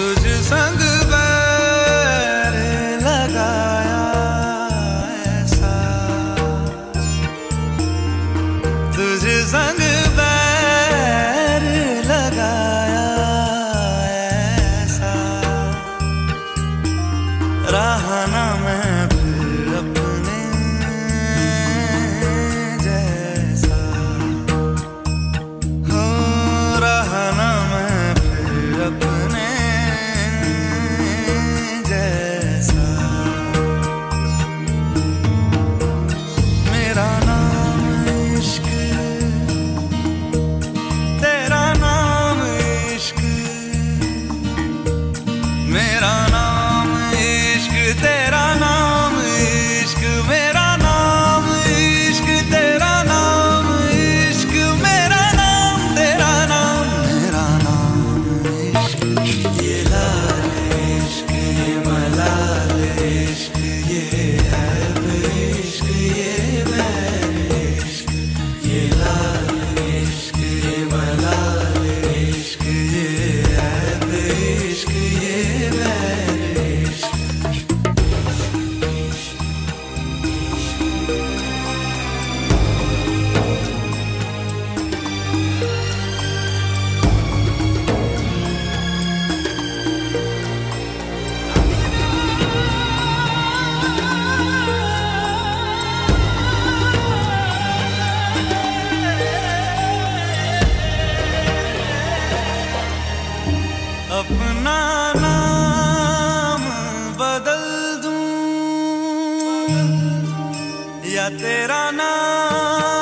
तुझ संग बैर लगाया ऐसा। तुझ संग बैर लगाया ऐसा। रहा ना मैं अपना नाम बदल दूँ? या तेरा नाम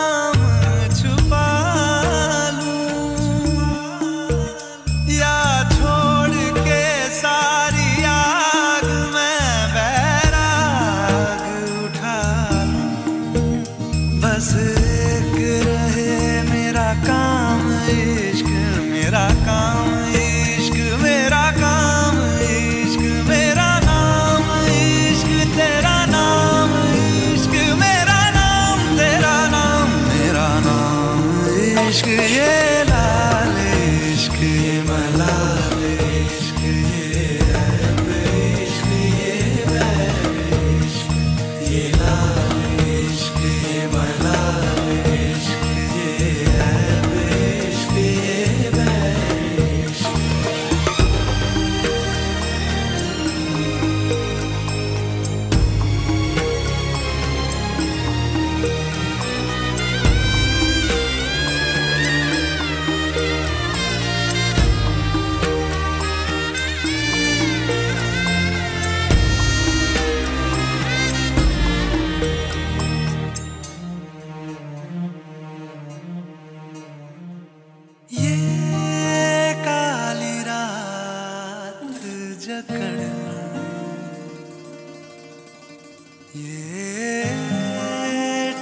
ये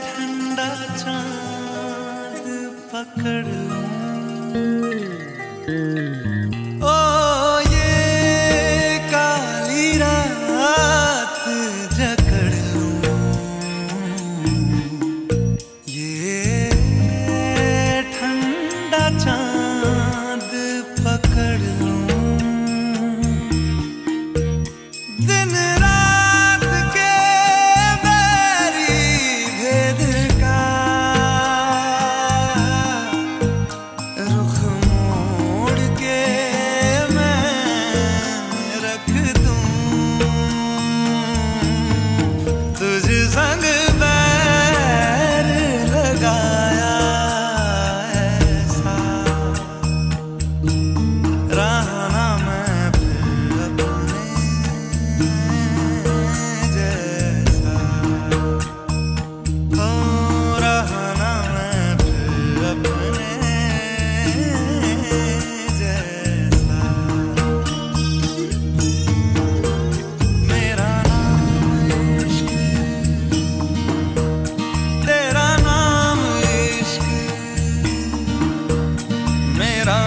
ठंडा चाँद पकड़ रहना मैं फिर अपने जैसा। ओ रहना मैं फिर अपने जैसा। मेरा नाम इश्क, तेरा नाम इश्क। मेरा